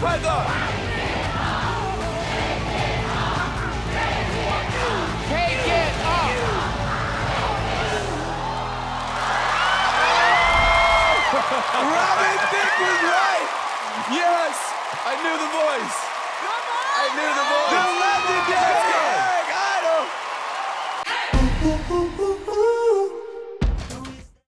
Pedler! Take it up! Robin Thicke was right! Yes! I knew the voice! I knew the voice! The legendary! Idle!